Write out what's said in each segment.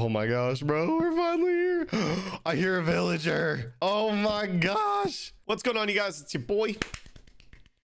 Oh my gosh, bro. We're finally here. I hear a villager. Oh my gosh. What's going on, you guys? It's your boy.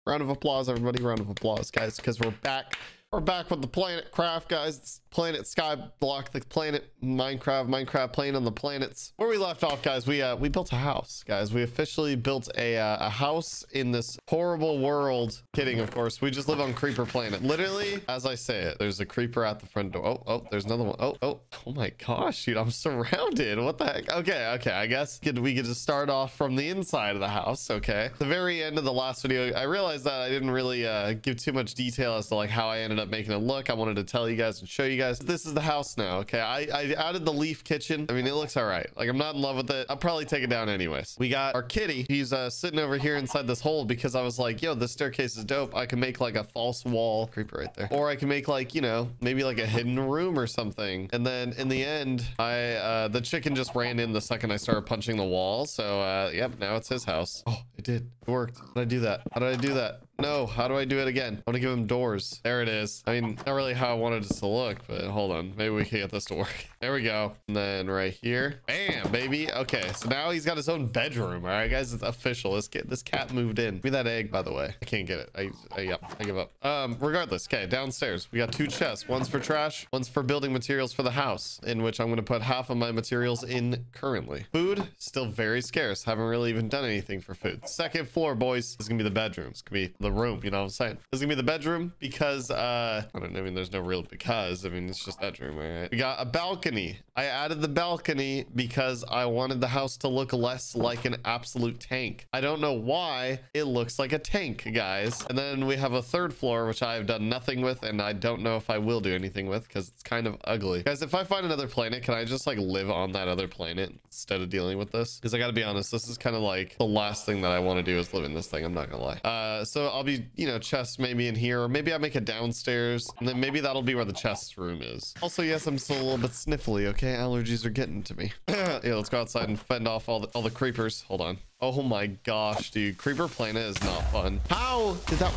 Round of applause, everybody. Round of applause, guys, because we're back. We're back with the Planet Craft, guys. It's planet Skyblock, the planet Minecraft, Minecraft playing on the planets. Where we left off, guys, we uh we built a house, guys. We officially built a uh, a house in this horrible world. Kidding, of course. We just live on Creeper Planet. Literally, as I say it, there's a creeper at the front door. Oh, oh, there's another one. Oh, oh, oh my gosh, dude, I'm surrounded. What the heck? Okay, okay, I guess we could just start off from the inside of the house. Okay. The very end of the last video, I realized that I didn't really uh, give too much detail as to like how I ended up making it look. I wanted to tell you guys and show you guys this is the house now okay? I i added the leaf kitchen. I mean it looks all right. Like i'm not in love with it. I'll probably take it down anyways. We got our kitty. He's uh sitting over here inside this hole because i was like yo this staircase is dope. I can make like a false wall. Creeper right there. Or i can make like you know maybe like a hidden room or something. And then in the end i uh the chicken just ran in the second i started punching the wall. So uh yep now it's his house. Oh it did it worked how did i do that how did i do that no, how do I do it again? I want to give him doors. There it is. I mean, not really how I wanted it to look, but hold on. Maybe we can get this to work. There we go. And then right here. Bam, baby. Okay, so now he's got his own bedroom. All right, guys, it's official. This kid, this cat moved in. Give me that egg, by the way. I can't get it. I, I yep, I give up. Um, regardless. Okay, downstairs. We got two chests. One's for trash. One's for building materials for the house, in which I'm going to put half of my materials in currently. Food, still very scarce. Haven't really even done anything for food. Second floor, boys. This is going to be the bedroom. It's to be the room. You know what I'm saying? This is gonna be the bedroom because uh I don't know. I mean, there's no real because. I mean, it's just bedroom. Right? We got a balcony. I added the balcony because I wanted the house to look less like an absolute tank. I don't know why it looks like a tank, guys. And then we have a third floor, which I've done nothing with, and I don't know if I will do anything with because it's kind of ugly. Guys, if I find another planet, can I just like live on that other planet instead of dealing with this? Because I gotta be honest, this is kind of like the last thing that I want to do is live in this thing. I'm not gonna lie. Uh, so I'll be you know, chest maybe in here, or maybe I make it downstairs, and then maybe that'll be where the chest room is. Also, yes, I'm still a little bit sniffly, okay? Allergies are getting to me. yeah, let's go outside and fend off all the, all the creepers. Hold on. Oh my gosh, dude. Creeper Planet is not fun. How did that...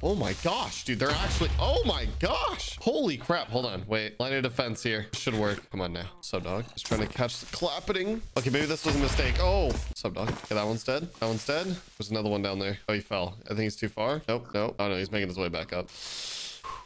Oh my gosh, dude. They're actually... Oh my gosh. Holy crap. Hold on. Wait. Line of defense here. Should work. Come on now. Sub dog. Just trying to catch the clapping. Okay, maybe this was a mistake. Oh. Sub dog. Okay, that one's dead. That one's dead. There's another one down there. Oh, he fell. I think he's too far. Nope. Nope. Oh, no. He's making his way back up.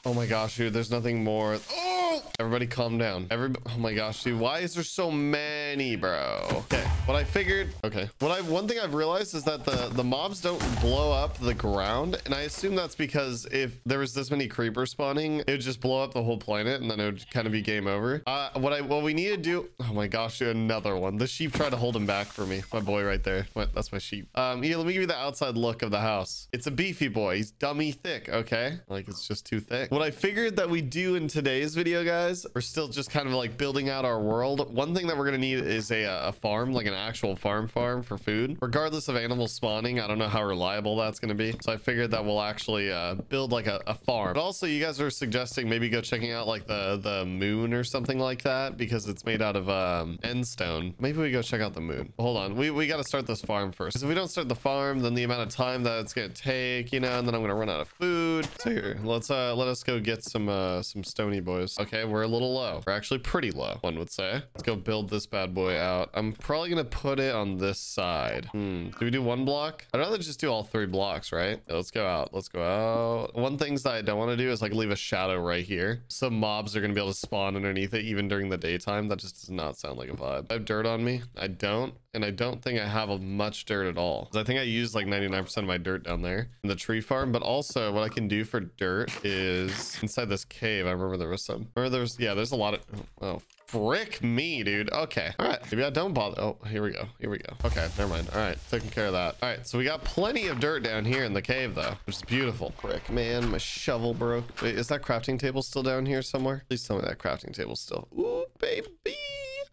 Oh my gosh, dude. There's nothing more. Oh! Everybody calm down. Everybody. Oh my gosh, dude. Why is there so many, bro? Okay. What I figured. Okay. What I one thing I've realized is that the the mobs don't blow up the ground, and I assume that's because if there was this many creepers spawning, it would just blow up the whole planet, and then it would kind of be game over. Uh, what I what we need to do. Oh my gosh, dude. Another one. The sheep tried to hold him back for me. My boy right there. What? That's my sheep. Um. Yeah. Let me give you the outside look of the house. It's a beefy boy. He's dummy thick. Okay. Like it's just too thick. What I figured that we do in today's video, guys, we're still just kind of like building out our world. One thing that we're going to need is a, a farm, like an actual farm farm for food. Regardless of animals spawning, I don't know how reliable that's going to be. So I figured that we'll actually uh, build like a, a farm. But also, you guys are suggesting maybe go checking out like the, the moon or something like that because it's made out of um, end stone. Maybe we go check out the moon. Hold on. We, we got to start this farm first. If we don't start the farm, then the amount of time that it's going to take, you know, and then I'm going to run out of food. So here, let's uh, let us go get some uh some stony boys okay we're a little low. We're actually pretty low one would say. Let's go build this bad boy out. I'm probably gonna put it on this side. Hmm do we do one block? I'd rather just do all three blocks right? Yeah, let's go out. Let's go out. One things that i don't want to do is like leave a shadow right here. Some mobs are gonna be able to spawn underneath it even during the daytime. That just does not sound like a vibe. I have dirt on me. I don't and I don't think I have much dirt at all. I think I used like 99% of my dirt down there in the tree farm. But also what I can do for dirt is inside this cave. I remember there was some. Remember there was, yeah, there's a lot of, oh, frick me, dude. Okay. All right. Maybe I don't bother. Oh, here we go. Here we go. Okay. Never mind. All right. Taking care of that. All right. So we got plenty of dirt down here in the cave, though, which is beautiful. Frick, man. My shovel broke. Wait, is that crafting table still down here somewhere? Please tell me that crafting table still. Ooh, baby.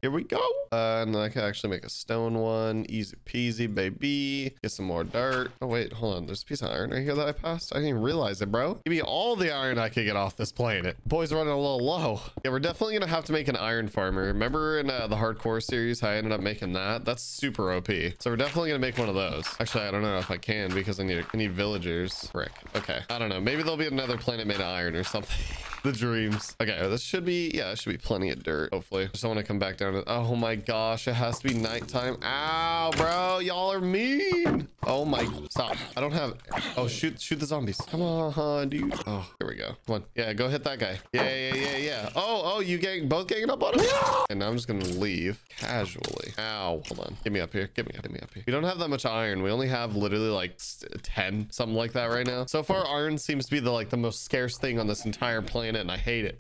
Here we go. Uh, and then I can actually make a stone one. Easy peasy, baby. Get some more dirt. Oh, wait, hold on. There's a piece of iron right here that I passed. I didn't even realize it, bro. Give me all the iron I could get off this planet. Boys running a little low. Yeah, we're definitely going to have to make an iron farmer. Remember in uh, the hardcore series, how I ended up making that? That's super OP. So we're definitely going to make one of those. Actually, I don't know if I can because I need, I need villagers. Frick. Okay. I don't know. Maybe there'll be another planet made of iron or something. the dreams. Okay, this should be, yeah, it should be plenty of dirt, hopefully. Just don't want to come back down. To, oh my gosh, it has to be nighttime. Ow, bro, y'all are mean. Oh my, stop. I don't have, oh, shoot, shoot the zombies. Come on, dude. Oh, here we go. Come on. Yeah, go hit that guy. Yeah, yeah, yeah, yeah. Oh, oh, you gang, both ganging up on him? And now I'm just gonna leave casually. Ow, hold on. Get me up here. Get me up, get me up here. We don't have that much iron. We only have literally like 10, something like that right now. So far, iron seems to be the like the most scarce thing on this entire planet, and I hate it.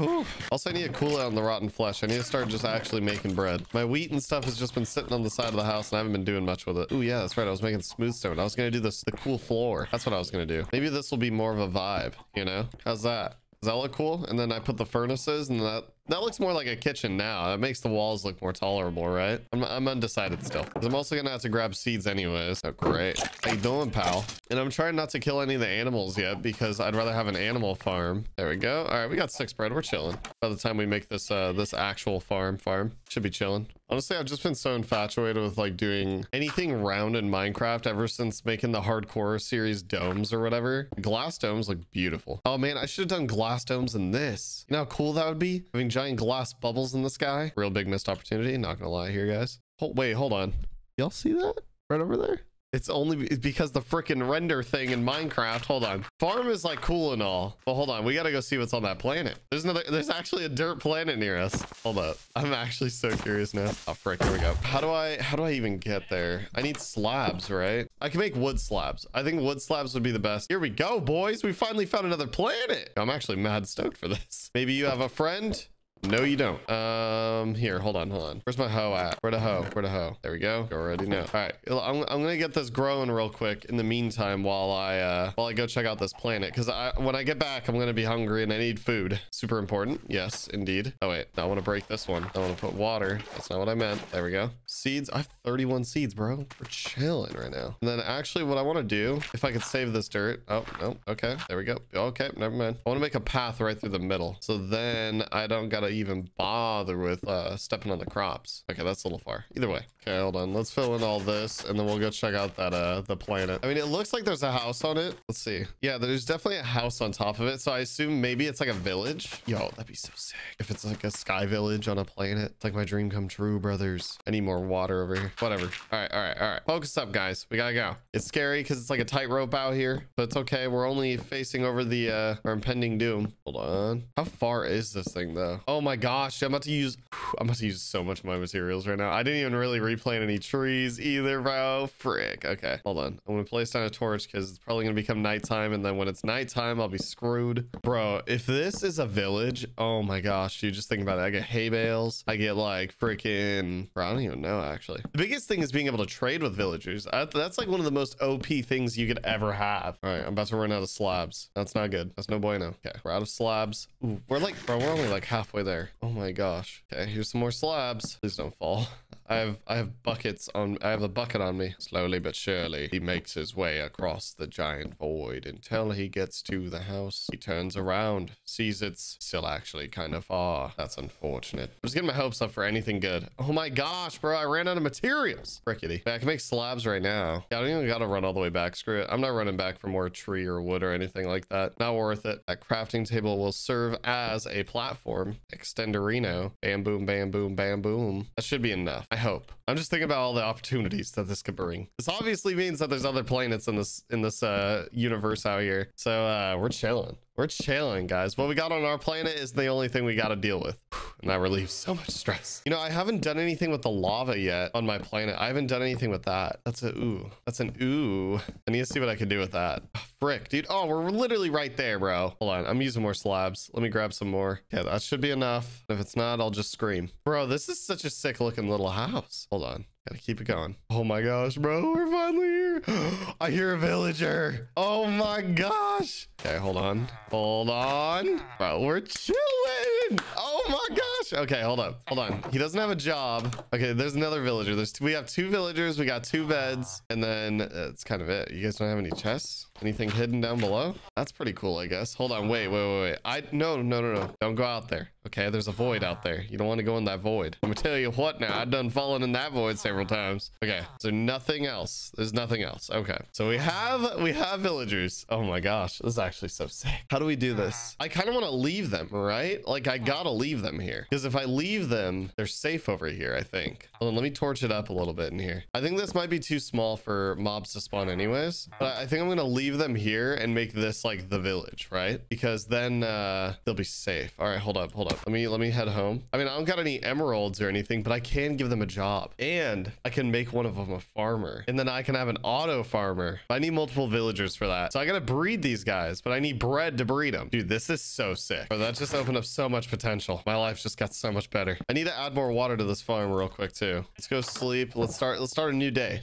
Also, I need to cool on the rotten flesh. I need to start just actually making bread. My wheat and stuff has just been sitting on the side of the house, and I haven't been doing much with it. Oh yeah, that's right. I was making smooth stone. I was gonna do this the cool floor. That's what I was gonna do. Maybe this will be more of a vibe. You know? How's that? Does that look cool? And then I put the furnaces and that that looks more like a kitchen now. That makes the walls look more tolerable, right? I'm, I'm undecided still. I'm also gonna have to grab seeds anyways. Oh, great. How you doing, pal? And I'm trying not to kill any of the animals yet because I'd rather have an animal farm. There we go. All right, we got six bread. We're chilling. By the time we make this uh this actual farm farm, should be chilling. Honestly, I've just been so infatuated with like doing anything round in Minecraft ever since making the hardcore series domes or whatever. Glass domes look beautiful. Oh man, I should have done glass domes in this. You know how cool that would be? Having giant glass bubbles in the sky. Real big missed opportunity. Not gonna lie here, guys. Oh, wait, hold on. Y'all see that? Right over there? It's only because the freaking render thing in Minecraft. Hold on. Farm is like cool and all. But hold on. We got to go see what's on that planet. There's another, there's actually a dirt planet near us. Hold up. I'm actually so curious now. Oh, frick. Here we go. How do I, how do I even get there? I need slabs, right? I can make wood slabs. I think wood slabs would be the best. Here we go, boys. We finally found another planet. I'm actually mad stoked for this. Maybe you have a friend no, you don't. Um, here, hold on, hold on. Where's my hoe at? Where the hoe? Where the hoe? There we go. You already know. All right, I'm, I'm gonna get this growing real quick in the meantime while I uh while I go check out this planet because I when I get back I'm gonna be hungry and I need food. Super important. Yes, indeed. Oh wait, I want to break this one. I want to put water. That's not what I meant. There we go. Seeds. I have 31 seeds, bro. We're chilling right now. And then actually, what I want to do, if I could save this dirt. Oh no. Okay. There we go. Okay. Never mind. I want to make a path right through the middle, so then I don't gotta even bother with uh, stepping on the crops. Okay, that's a little far. Either way. Okay, hold on. Let's fill in all this and then we'll go check out that uh the planet. I mean, it looks like there's a house on it. Let's see. Yeah, there's definitely a house on top of it. So I assume maybe it's like a village. Yo, that'd be so sick. If it's like a sky village on a planet. It's like my dream come true, brothers. I need more water over here. Whatever. All right, all right, all right. Focus up, guys. We gotta go. It's scary because it's like a tightrope out here, but it's okay. We're only facing over the uh our impending doom. Hold on. How far is this thing though? Oh my gosh, I'm about to use I'm about to use so much of my materials right now. I didn't even really replant any trees either, bro. Frick. Okay, hold on. I'm gonna place down a torch because it's probably gonna become nighttime, and then when it's nighttime, I'll be screwed. Bro, if this is a village, oh my gosh, dude, just think about it. I get hay bales. I get like freaking, Bro, I don't even know actually. The biggest thing is being able to trade with villagers. That's like one of the most OP things you could ever have. All right, I'm about to run out of slabs. That's not good. That's no bueno. Okay, we're out of slabs. Ooh, we're like, bro, we're only like halfway there. Oh my gosh. Okay, here's some more slabs. Please don't fall. I have I have buckets on I have a bucket on me. Slowly but surely he makes his way across the giant void until he gets to the house. He turns around, sees it's still actually kind of far. That's unfortunate. I'm just getting my hopes up for anything good. Oh my gosh, bro, I ran out of materials. Rickety. I can make slabs right now. Yeah, I don't even gotta run all the way back. Screw it. I'm not running back for more tree or wood or anything like that. Not worth it. That crafting table will serve as a platform. Extenderino. Bam boom, bam boom, bam boom. That should be enough. I hope. I'm just thinking about all the opportunities that this could bring. This obviously means that there's other planets in this in this uh universe out here. So uh we're chilling. We're chilling, guys. What we got on our planet is the only thing we got to deal with. And that relieves so much stress. You know, I haven't done anything with the lava yet on my planet. I haven't done anything with that. That's a ooh. That's an ooh. I need to see what I can do with that. Oh, frick, dude. Oh, we're literally right there, bro. Hold on. I'm using more slabs. Let me grab some more. Yeah, that should be enough. If it's not, I'll just scream. Bro, this is such a sick looking little house. Hold on. Gotta keep it going. Oh my gosh, bro. We're finally here. I hear a villager. Oh my gosh. Okay, hold on. Hold on. Bro, we're chilling. Oh Oh my gosh. Okay, hold up. Hold on. He doesn't have a job. Okay, there's another villager. There's two, we have two villagers. We got two beds. And then uh, that's kind of it. You guys don't have any chests? Anything hidden down below? That's pretty cool, I guess. Hold on. Wait, wait, wait, wait. I no, no, no, no. Don't go out there. Okay, there's a void out there. You don't want to go in that void. I'm gonna tell you what now. I've done fallen in that void several times. Okay, so nothing else. There's nothing else. Okay, so we have we have villagers. Oh my gosh, this is actually so sick. How do we do this? I kind of want to leave them, right? Like I gotta leave them here because if I leave them, they're safe over here. I think. Hold on, let me torch it up a little bit in here. I think this might be too small for mobs to spawn anyways, but I think I'm gonna leave them here and make this like the village, right? Because then uh, they'll be safe. All right, hold up, hold up. Let me let me head home. I mean, I don't got any emeralds or anything, but I can give them a job, and I can make one of them a farmer, and then I can have an auto farmer. I need multiple villagers for that, so I gotta breed these guys, but I need bread to breed them. Dude, this is so sick. Bro, that just opened up so much potential. My life just got so much better. I need to add more water to this farm real quick too. Let's go sleep. Let's start. Let's start a new day.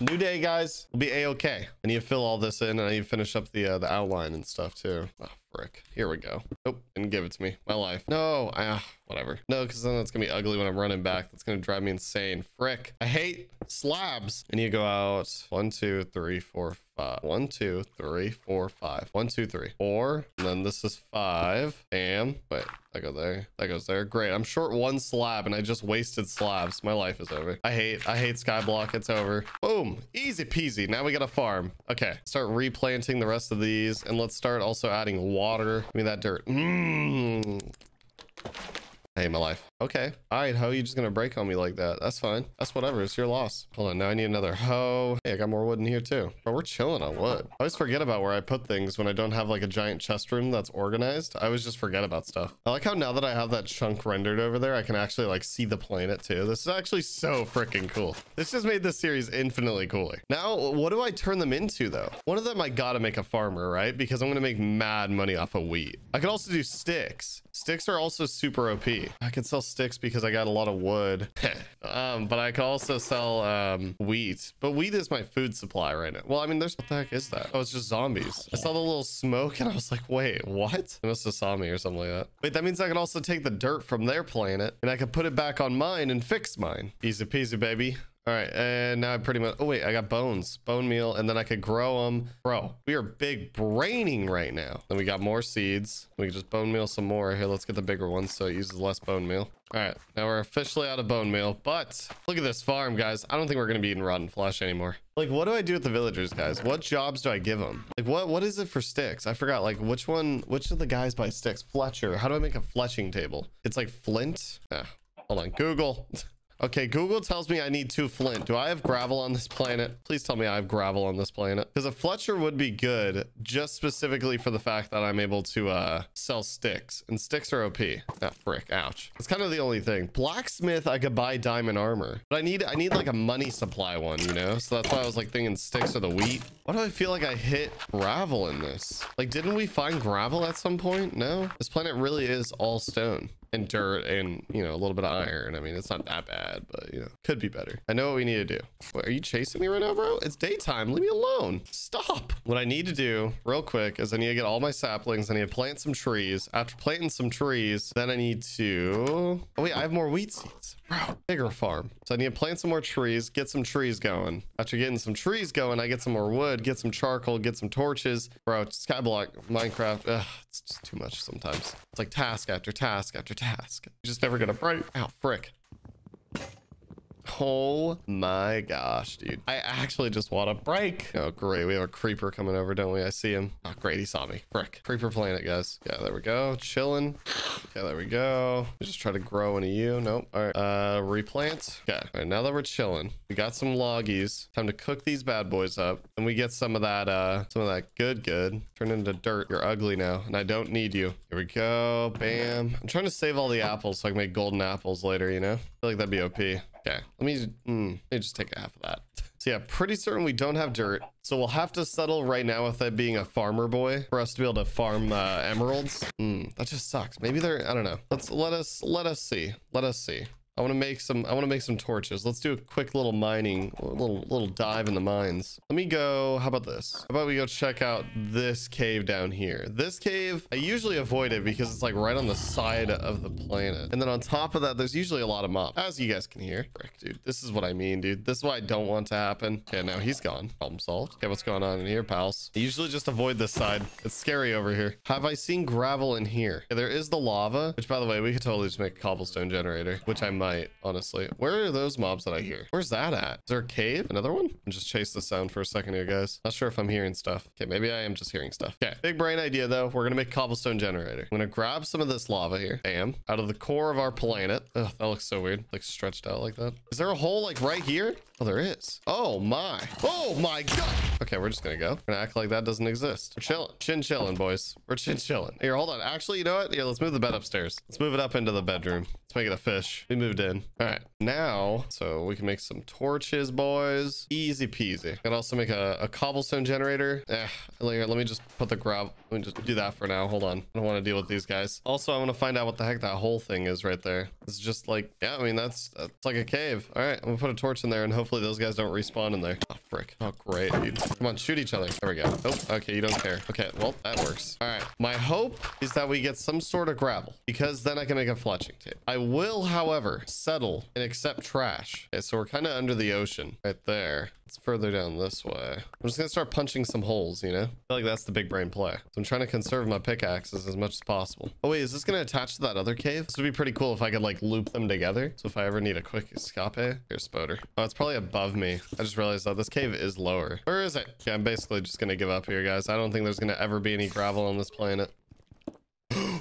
New day, guys. We'll be a-okay. I need to fill all this in, and I to finish up the uh, the outline and stuff too. Oh, frick. Here we go. Nope, didn't give it to me. My life. No, ah, whatever. No, because then that's gonna be ugly when I'm running back. That's gonna drive me insane. Frick. I hate slabs. I need to go out. One, two, three, four, five. One, two, three, four, five. One, two, three, four. And then this is five. Bam. Wait, I go there. That goes there. Great. I'm short one slab and I just wasted slabs. My life is over. I hate, I hate skyblock. It's over. Boom. Easy peasy. Now we got a farm. Okay. Start replanting the rest of these and let's start also adding water. Give me that dirt. Mmm. Hate my life. Okay. All right, hoe, you just gonna break on me like that. That's fine. That's whatever. It's your loss. Hold on. Now I need another hoe. Hey, I got more wood in here too. Bro, we're chilling on wood. I always forget about where I put things when I don't have like a giant chest room that's organized. I always just forget about stuff. I like how now that I have that chunk rendered over there, I can actually like see the planet too. This is actually so freaking cool. This just made this series infinitely cooler. Now, what do I turn them into though? One of them I gotta make a farmer, right? Because I'm gonna make mad money off of wheat. I could also do sticks. Sticks are also super OP. I can sell sticks because I got a lot of wood. um, but I could also sell um, wheat. But wheat is my food supply right now. Well, I mean, there's what the heck is that? Oh, it's just zombies. I saw the little smoke and I was like, wait, what? They must have saw me or something like that. Wait, that means I can also take the dirt from their planet and I can put it back on mine and fix mine. Easy peasy, baby. All right, and now I pretty much. Oh wait, I got bones, bone meal, and then I could grow them. Bro, we are big braining right now. Then we got more seeds. We can just bone meal some more. Here, let's get the bigger ones so it uses less bone meal. All right, now we're officially out of bone meal. But look at this farm, guys. I don't think we're gonna be eating rotten flesh anymore. Like, what do I do with the villagers, guys? What jobs do I give them? Like, what what is it for sticks? I forgot. Like, which one? Which of the guys buy sticks? Fletcher. How do I make a fletching table? It's like flint. Ah, hold on, Google. Okay, Google tells me I need two flint. Do I have gravel on this planet? Please tell me I have gravel on this planet. Because a Fletcher would be good, just specifically for the fact that I'm able to uh, sell sticks. And sticks are OP. Ah, frick. Ouch. It's kind of the only thing. Blacksmith, I could buy diamond armor. But I need, I need like a money supply one, you know? So that's why I was like thinking sticks or the wheat. Why do I feel like I hit gravel in this? Like, didn't we find gravel at some point? No? This planet really is all stone and dirt and you know a little bit of iron. I mean it's not that bad but you know could be better. I know what we need to do. Wait, are you chasing me right now bro? It's daytime. Leave me alone. Stop. What i need to do real quick is i need to get all my saplings. I need to plant some trees. After planting some trees then i need to oh wait i have more wheat seeds. Bro bigger farm. So i need to plant some more trees get some trees going. After getting some trees going i get some more wood get some charcoal get some torches. Bro skyblock minecraft. Ugh, it's just too much sometimes. It's like task after task after task. You're just never gonna break. Ow, oh, frick. Oh my gosh, dude. I actually just want to break. Oh, great. We have a creeper coming over, don't we? I see him. Oh, great. He saw me. Frick. Creeper planet, guys. Yeah, there we go. Chilling. Yeah, there we go. Just try to grow into you. Nope. All right. Uh, replant. Okay. All right, now that we're chilling, we got some loggies. Time to cook these bad boys up. And we get some of that, uh, some of that good, good. Turn into dirt. You're ugly now, and I don't need you. Here we go. Bam. I'm trying to save all the apples so I can make golden apples later, you know? I feel like that'd be OP. Okay, let me, mm, let me just take half of that. So yeah, pretty certain we don't have dirt. So we'll have to settle right now with it being a farmer boy for us to be able to farm uh, emeralds. Mm, that just sucks. Maybe they're, I don't know. Let's let us, let us see. Let us see. I want to make some, I want to make some torches. Let's do a quick little mining, little, little dive in the mines. Let me go, how about this? How about we go check out this cave down here? This cave, I usually avoid it because it's like right on the side of the planet. And then on top of that, there's usually a lot of mobs, as you guys can hear. Frick, dude, this is what I mean, dude. This is what I don't want to happen. Okay, now he's gone. Problem solved. Okay, what's going on in here, pals? I usually just avoid this side. It's scary over here. Have I seen gravel in here? There is the lava, which by the way, we could totally just make a cobblestone generator, which I might, honestly. Where are those mobs that I hear? Where's that at? Is there a cave? Another one? And just chase the sound for a second here, guys. Not sure if I'm hearing stuff. Okay, maybe I am just hearing stuff. Okay, big brain idea though. We're gonna make cobblestone generator. I'm gonna grab some of this lava here. Bam. Out of the core of our planet. Ugh, that looks so weird. Like stretched out like that. Is there a hole like right here? Oh, there is. Oh my. Oh my god. Okay, we're just gonna go. We're gonna act like that doesn't exist. We're chilling. Chin chilling, boys. We're chin chilling. Here, hold on. Actually, you know what? Yeah, let's move the bed upstairs. Let's move it up into the bedroom. Let's make it a fish. We moved in. All right. Now, so we can make some torches, boys. Easy peasy. Can also make a, a cobblestone generator. Eh, here, let me just put the gravel. Let me just do that for now. Hold on. I don't want to deal with these guys. Also, I want to find out what the heck that whole thing is right there. It's just like, yeah, I mean, that's, that's like a cave. All right. I'm gonna put a torch in there and hopefully those guys don't respawn in there. Oh, frick. Oh, great, dude. Come on, shoot each other. There we go. Oh, okay. You don't care. Okay. Well, that works. All right. My hope is that we get some sort of gravel because then I can make a fletching table. I will, however, settle and accept trash. Okay. So we're kind of under the ocean right there. It's further down this way. I'm just gonna start punching some holes, you know? I feel like that's the big brain play. So I'm trying to conserve my pickaxes as much as possible. Oh wait, is this gonna attach to that other cave? This would be pretty cool if I could like loop them together. So if I ever need a quick escape, here's Spoder. Oh, it's probably above me. I just realized that this cave is lower. Where is it? Yeah, I'm basically just gonna give up here, guys. I don't think there's gonna ever be any gravel on this planet.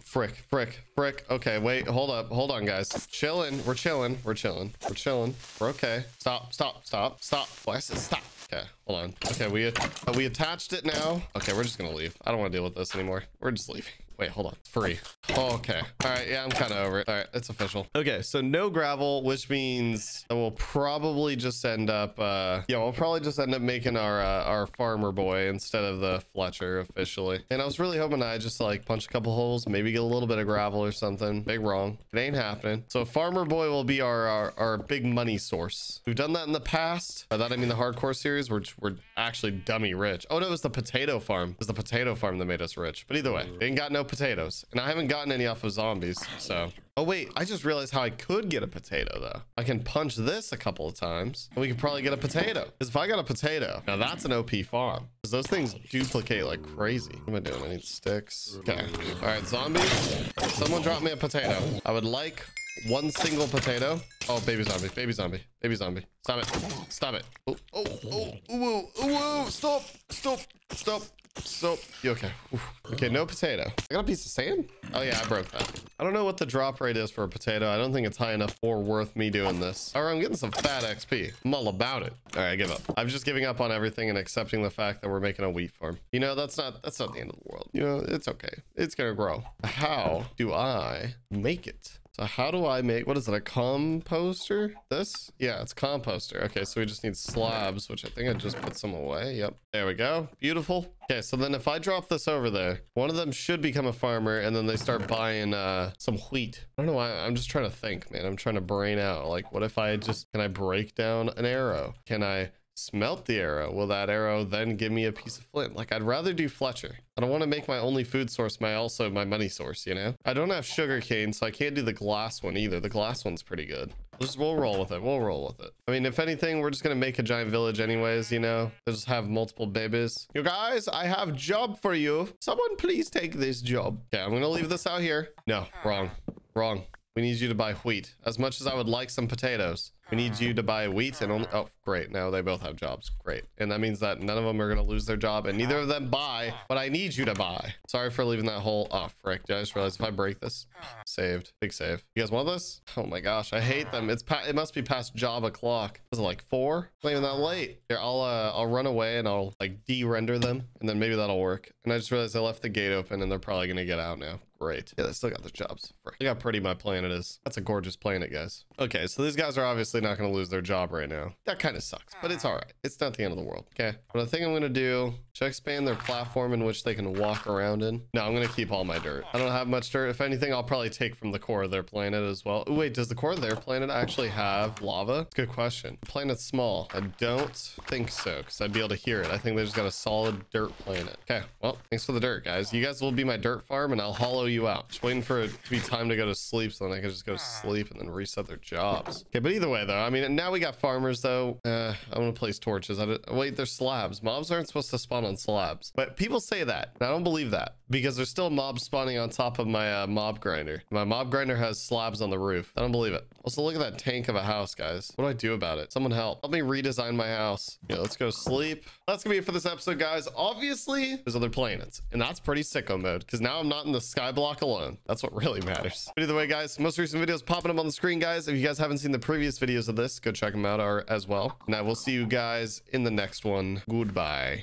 Frick, frick, frick. Okay, wait, hold up, hold on, guys. Chilling, we're chilling, we're chilling, we're chilling. We're okay. Stop, stop, stop, stop. Why I said stop. Okay, hold on. Okay, we uh, we attached it now. Okay, we're just gonna leave. I don't want to deal with this anymore. We're just leaving. Wait, hold on. Free. Oh, okay. All right. Yeah, I'm kind of over it. All right. It's official. Okay. So no gravel, which means we'll probably just end up, uh, yeah, we'll probably just end up making our, uh, our farmer boy instead of the Fletcher officially. And I was really hoping I just like punch a couple holes, maybe get a little bit of gravel or something. Big wrong. It ain't happening. So farmer boy will be our, our, our big money source. We've done that in the past. By that, I mean the hardcore series, we're, we're actually dummy rich. Oh, no, it was the potato farm. It was the potato farm that made us rich. But either way, ain't got no potatoes. And i haven't gotten any off of zombies so. Oh wait i just realized how i could get a potato though. I can punch this a couple of times and we could probably get a potato. Because if i got a potato now that's an op farm. Because those things duplicate like crazy. What am i doing? I need sticks. Okay. All right zombies. Someone drop me a potato. I would like one single potato. Oh, baby zombie, baby zombie, baby zombie. Stop it. Stop it. Oh, oh, oh, oh, oh, stop, stop, stop, stop. You okay? Oof. Okay, no potato. I got a piece of sand? Oh yeah, I broke that. I don't know what the drop rate is for a potato. I don't think it's high enough or worth me doing this. All right, I'm getting some fat XP. I'm all about it. All right, I give up. I'm just giving up on everything and accepting the fact that we're making a wheat farm. You know, that's not that's not the end of the world. You know, it's okay. It's gonna grow. How do I make it? So how do I make, what is it, a composter? This? Yeah, it's composter. Okay, so we just need slabs, which I think I just put some away. Yep, there we go. Beautiful. Okay, so then if I drop this over there, one of them should become a farmer and then they start buying uh, some wheat. I don't know why, I'm just trying to think, man. I'm trying to brain out. Like, what if I just, can I break down an arrow? Can I smelt the arrow. Will that arrow then give me a piece of flint? Like i'd rather do fletcher. I don't want to make my only food source my also my money source you know? I don't have sugar cane so i can't do the glass one either. The glass one's pretty good. We'll just we'll roll with it. We'll roll with it. I mean if anything we're just gonna make a giant village anyways you know? Just have multiple babies. You guys i have job for you. Someone please take this job. Okay i'm gonna leave this out here. No wrong. Wrong. We need you to buy wheat. As much as i would like some potatoes we need you to buy wheat and only... Oh, great. Now they both have jobs. Great. And that means that none of them are going to lose their job and neither of them buy what I need you to buy. Sorry for leaving that hole. Oh, frick. Did I just realize if I break this? Saved. Big save. You guys want this? Oh my gosh. I hate them. It's It must be past job o'clock. Was it like four? Not even that late. Here, I'll, uh, I'll run away and I'll like de-render them and then maybe that'll work. And I just realized I left the gate open and they're probably going to get out now. Great. Yeah, they still got their jobs. Look how pretty my planet is. That's a gorgeous planet, guys. Okay, so these guys are obviously obviously not going to lose their job right now. That kind of sucks, but it's all right. It's not the end of the world. Okay. But I think I'm going to do, should I expand their platform in which they can walk around in? No, I'm going to keep all my dirt. I don't have much dirt. If anything, I'll probably take from the core of their planet as well. Ooh, wait, does the core of their planet actually have lava? Good question. The planet's small. I don't think so because I'd be able to hear it. I think they just got a solid dirt planet. Okay. Well, thanks for the dirt, guys. You guys will be my dirt farm and I'll hollow you out. Just waiting for it to be time to go to sleep so then I can just go to sleep and then reset their jobs. Okay, but either way though, I mean, now we got farmers though. Uh, I'm gonna place torches. Wait, there's slabs. Mobs aren't supposed to spawn on slabs, but people say that. I don't believe that because there's still mobs spawning on top of my uh, mob grinder. My mob grinder has slabs on the roof. I don't believe it. Also, look at that tank of a house, guys. What do I do about it? Someone help. Help me redesign my house. Yeah, let's go sleep. That's gonna be it for this episode, guys. Obviously, there's other planets, and that's pretty sicko mode because now I'm not in the sky block alone. That's what really matters. Either way, guys, most recent videos popping up on the screen, guys. If you guys haven't seen the previous videos of this, go check them out as well. And I will see you guys in the next one. Goodbye.